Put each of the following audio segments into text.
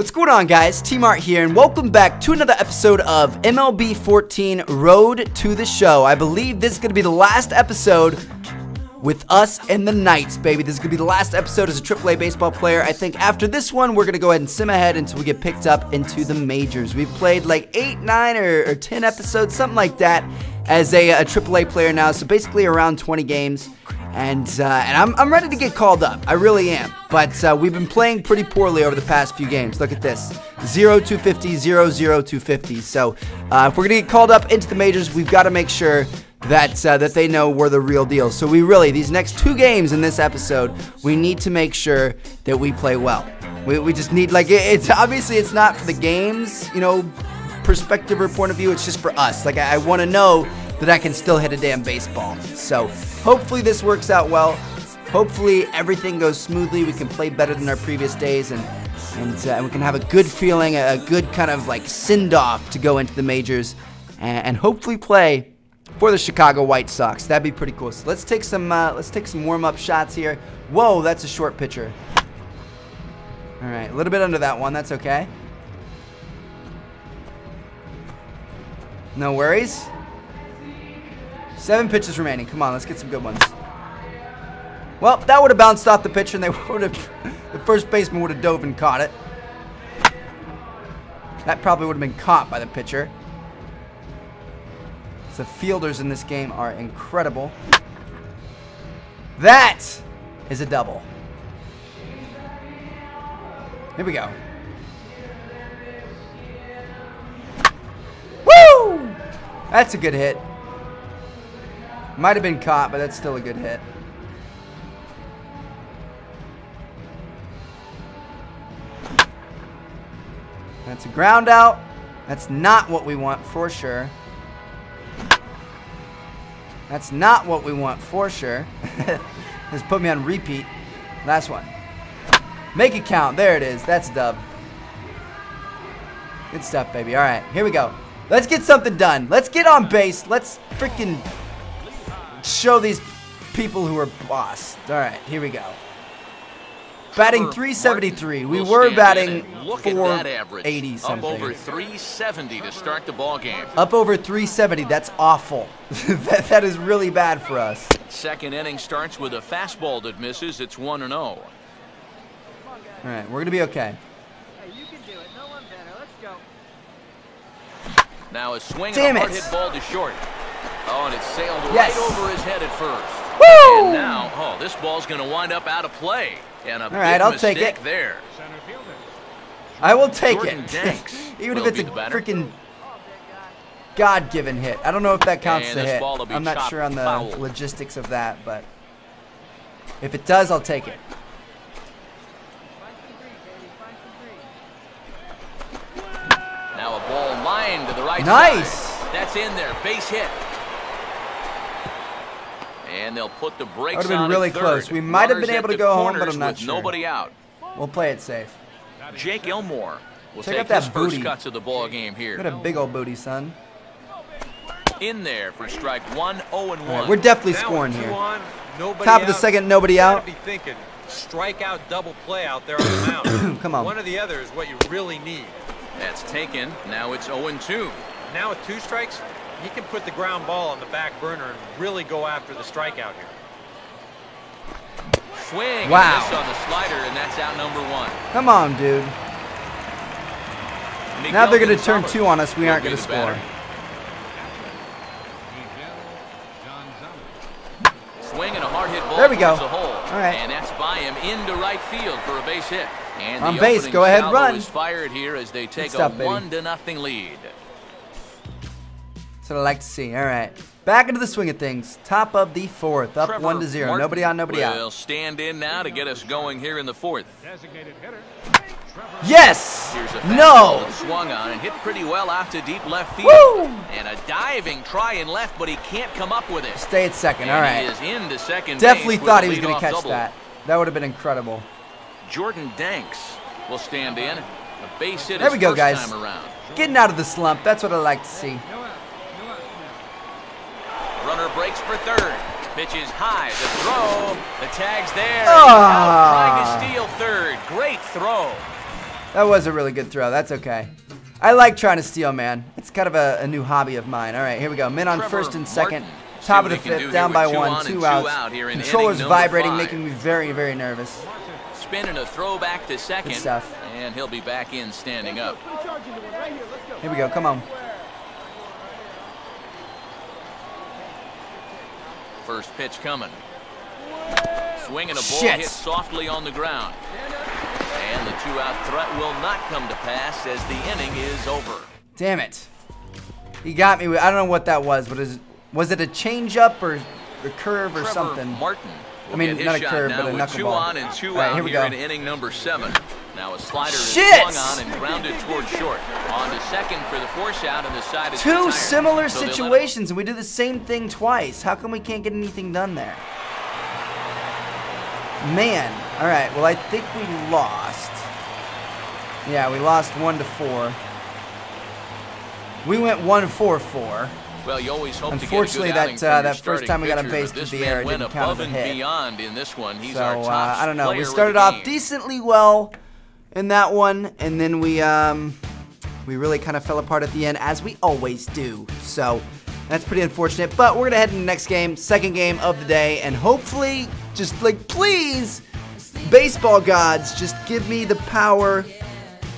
What's going on guys? T-Mart here and welcome back to another episode of MLB 14 Road to the Show. I believe this is going to be the last episode with us and the Knights, baby. This is going to be the last episode as a AAA baseball player. I think after this one, we're going to go ahead and sim ahead until we get picked up into the majors. We've played like 8, 9, or, or 10 episodes, something like that, as a, a AAA player now. So basically around 20 games and uh, and I'm, I'm ready to get called up. I really am. But uh, we've been playing pretty poorly over the past few games. Look at this 0 250, 0 0 250. So uh, if we're going to get called up into the majors, we've got to make sure that uh, that they know we're the real deal. So we really, these next two games in this episode, we need to make sure that we play well. We, we just need, like, it, it's obviously it's not for the games, you know, perspective or point of view. It's just for us. Like, I, I want to know that I can still hit a damn baseball. So hopefully this works out well. Hopefully everything goes smoothly. We can play better than our previous days and and, uh, and we can have a good feeling, a, good kind of like send off to go into the majors and, and, hopefully play for the Chicago White Sox. That'd be pretty cool. So let's take some uh, let's take some warm up shots here. Whoa, that's a short pitcher. All right, a little bit under that one. That's okay. No worries. Seven pitches remaining. Come on, let's get some good ones. Well, that would have bounced off the pitcher, and they would have. the first baseman would have dove and caught it. That probably would have been caught by the pitcher. The fielders in this game are incredible. That is a double. Here we go. Woo! That's a good hit. Might have been caught, but that's still a good hit. That's a ground out. That's not what we want for sure. That's not what we want for sure. Just put me on repeat. Last one. Make it count. There it is. That's dub. Good stuff, baby. All right, here we go. Let's get something done. Let's get on base. Let's freaking show these people who are boss. All right, here we go. Batting 373. We were batting 480 something. Up over 370 to start the ball game. Up over 370. That's awful. that, that is really bad for us. Second inning starts with a fastball that misses. It's 1 and 0. All right, we're going to be okay. Now a swing Damn and a hard hit ball to short. Oh, and it sailed yes. right over his head at first. Woo! And now, oh, this ball's going to wind up out of play. And a All right, I'll take it. there. I will take Jordan it. Even if it's a freaking God-given hit. I don't know if that counts as a hit. I'm not sure on the foul. logistics of that, but if it does, I'll take it. Now a ball lined to the right nice. Side. That's in there. Base hit. And they'll put the brakes That would have been really close. We might have been able to go home, but I'm not sure. Nobody out. We'll play it safe. Jake Elmore will Check take out that his booty. first cuts of the ball game here. Got a big old booty, son. In there for strike one, 0 and 1. Right, we're definitely scoring here. On, Top out. of the second, nobody out. Be thinking strikeout double play out there on the mound. Come on. One or the other is what you really need. That's taken. Now it's 0 and 2. Now with two strikes, he can put the ground ball on the back burner and really go after the strikeout here. Swing wow. on the slider, and that's out number one. Come on, dude. Miguel now they're going to turn two on us. We aren't going to score. Swing and a hard hit ball There we go. towards hole. All right. And that's by him into right field for a base hit. And On the base, go ahead, run. is fired here as they take stuff, a baby. one to nothing lead. That's what I like to see. All right. Back into the swing of things. Top of the fourth. Up Trevor one to zero. Martin Nobody on, nobody will out. stand in now to get us going here in the fourth. Yes! Here's a No! swung on and hit pretty well out to deep left field. Woo! And a diving try in left, but he can't come up with it. Stay at second. And All he right. is into second Definitely thought he was going to catch double. that. That would have been incredible. Jordan Danks will stand in. A base hit There we go, guys. Getting out of the slump. That's what I like to see. Runner breaks for third. Pitches high. The throw. The tag's there. Ah. Trying to steal third. Great throw. That was a really good throw. That's okay. I like trying to steal, man. It's kind of a, a new hobby of mine. All right, here we go. Men on Trevor first and second. Martin. Top of the he do fifth, down by two one, on and two two outs. out here in Controller's vibrating, five. making me very, very nervous. Spinning a throw back to second. stuff. And he'll be back in standing up. Here we go. Come on. First pitch coming. Swinging a ball Shit. hit softly on the ground. And the two-out threat will not come to pass as the inning is over. Damn it. He got me. I don't know what that was, but is was it a changeup or a curve or Trevor something? Martin. I mean, not a curve, but a with two knuckleball. on and two right, out here we go. in inning number seven. Now a slider Shit! is swung on and grounded toward short. On to second for the force out, and the side is Two similar So situations, and we do the same thing twice. How come we can't get anything done there? Man. All right. Well, I think we lost. Yeah, we lost one to four. We went one four four. Well, you always hope Unfortunately, to get a good that, uh, that first time we got a base but the man air, it didn't count as a hit. beyond in this one. He's So our uh, top I don't know. We started off game. decently well in that one, and then we um we really kind of fell apart at the end, as we always do. So that's pretty unfortunate. But we're gonna head into the next game, second game of the day, and hopefully, just like please, baseball gods, just give me the power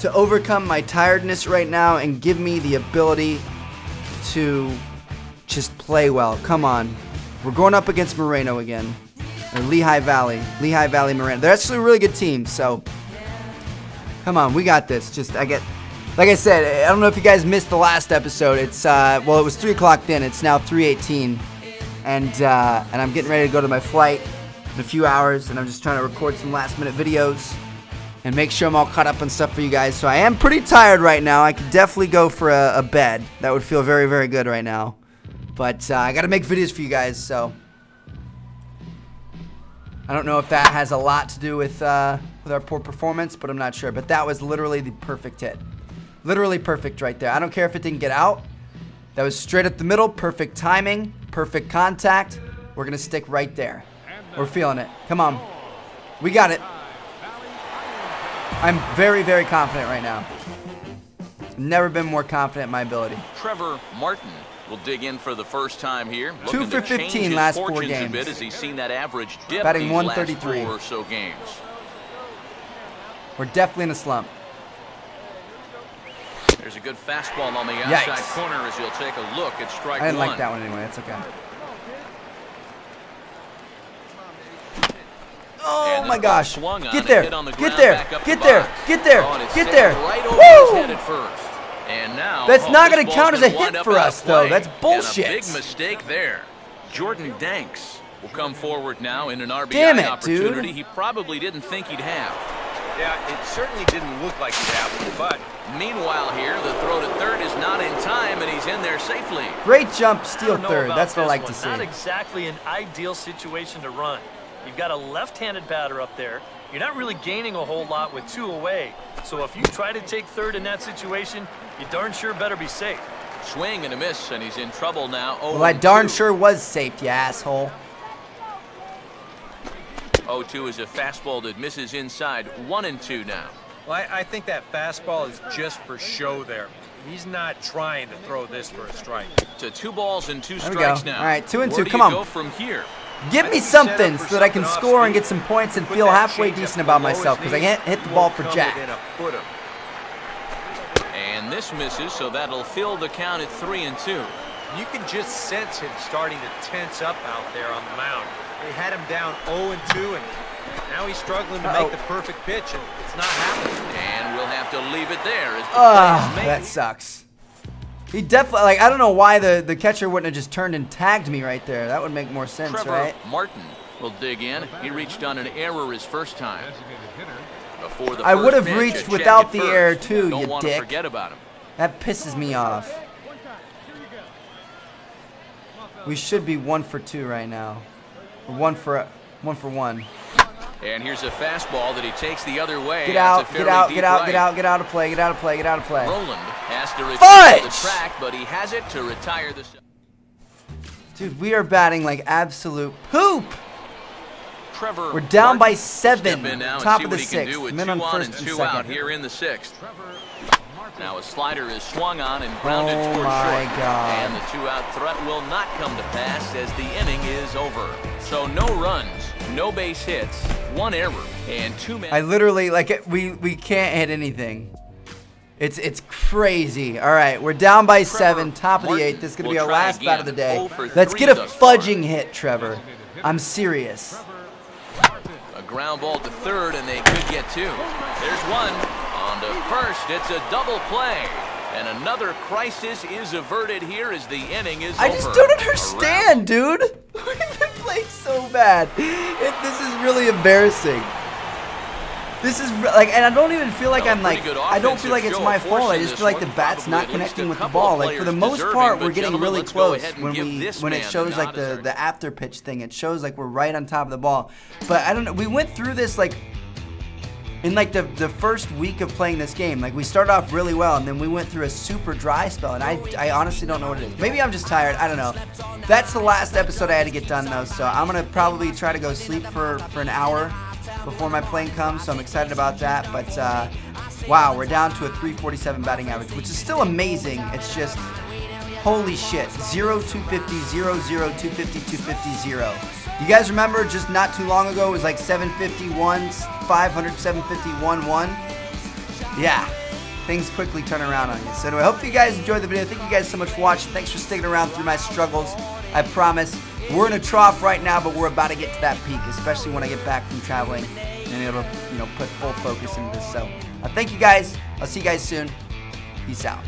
to overcome my tiredness right now and give me the ability to just play well. Come on. We're going up against Moreno again. Or Lehigh Valley. Lehigh Valley Moreno. They're actually a really good team, so come on, we got this. Just I get like I said, I don't know if you guys missed the last episode. It's uh well it was three o'clock then, it's now three eighteen. And uh and I'm getting ready to go to my flight in a few hours and I'm just trying to record some last minute videos and make sure I'm all caught up on stuff for you guys. So I am pretty tired right now. I could definitely go for a, a bed. That would feel very, very good right now. But uh, I got to make videos for you guys, so I don't know if that has a lot to do with uh, with our poor performance, but I'm not sure. But that was literally the perfect hit, literally perfect right there. I don't care if it didn't get out. That was straight up the middle, perfect timing, perfect contact. We're gonna stick right there. We're feeling it. Come on, we got it. I'm very, very confident right now. Never been more confident in my ability. Trevor Martin will dig in for the first time here. Two for to change 15 his last four games. A bit as he's seen that average dip Batting 133. last four or so games. We're definitely in a slump. There's a good fastball on the outside Yikes. corner as you'll take a look at strike I didn't one. like that one anyway. It's okay. Oh my gosh. Get there. on the Get there. Get there. Get there. Oh, Get there. Woo! Head at first. And now That's not gonna count as a hit for us, though. play. That's And bullshit. a big mistake there. Jordan Danks will come forward now in an RBI Damn it, dude. opportunity he probably didn't think he'd have. Yeah, it certainly didn't look like he'd have one, but Meanwhile here, the throw to third is not in time and he's in there safely. Great jump, steal I don't know third. That's what I this like to see. Not exactly an ideal situation to run. You've got a left-handed batter up there. You're not really gaining a whole lot with two away. So if you try to take third in that situation, you darn sure better be safe. Swing and a miss, and he's in trouble now. Oh, Well, I darn sure was safe, you asshole. 0-2 is a fastball that misses inside. One and two now. well, I, I think that fastball is just for show there. He's not trying to throw this for a strike. To two balls and two There strikes go. now. All right, two and Where two. do Come you on. go from here? Give me think he's set up something so that I can score and get some points and feel halfway decent about myself because I can't hit the ball for jack. within a foot of And this misses, so that'll fill the count at three and two. You can just sense him starting to tense up out there on the mound. They had him down 0 and 2, and now he's struggling to Uh-oh. make the perfect pitch, and it's not happening. And we'll have to leave it there as the Ah, play is that sucks. He definitely like I don't know why the the catcher wouldn't have just turned and tagged me right there. That would make more sense, Trevor right? Martin will dig in. He reached on an error his first time. Before the I would have reached without the first. error too, Don't you dick. to forget about him. That pisses me off. We should be one for two right now. Or one for one for one. And here's a fastball that he takes the other way. Get out out, get out, get out, right. get out, get out of play, get out of play, get out of play. Roland has to return to the track, but he has it to retire the. Dude, we are batting like absolute poop. Trevor We're down by seven, in now top of the sixth. Men on on first and and two second. out here in the sixth. Now a slider is swung on and oh grounded Oh towards my short. God. And the two-out threat will not come to pass as the inning is over. So no runs, no base hits, one error, and two men. I literally like we we can't hit anything. It's it's crazy. All right, we're down by seven, top of the eighth. This is gonna be our last bat of the day. Let's get a fudging hit, Trevor. I'm serious. A ground ball to third, and they could get two. There's one. On to first. It's a double play. And another crisis is averted here as the inning is I over. just don't understand, dude. We've been playing so bad. It, this is really embarrassing. This is like, and I don't even feel like Well, I'm like, I don't feel like it's my fault. I just feel like the bat's not connecting with the ball. Like for the most part, we're getting really close when we when it shows like the the after pitch thing. It shows like we're right on top of the ball. But I don't know. We went through this like in like the the first week of playing this game, like we started off really well, and then we went through a super dry spell, and I I honestly don't know what it is. Maybe I'm just tired. I don't know. That's the last episode I had to get done though, so I'm gonna probably try to go sleep for for an hour before my plane comes. So I'm excited about that. But uh, wow, we're down to a 347 batting average, which is still amazing. It's just Holy shit. 0, 250, 0, 0, 250, 250, 0. You guys remember just not too long ago it was like 751, 500, 751, 1? Yeah. Things quickly turn around on you. So anyway, I hope you guys enjoyed the video. Thank you guys so much for watching. Thanks for sticking around through my struggles. I promise. We're in a trough right now, but we're about to get to that peak, especially when I get back from traveling and able to, you know, put full focus into this. So uh, thank you guys. I'll see you guys soon. Peace out.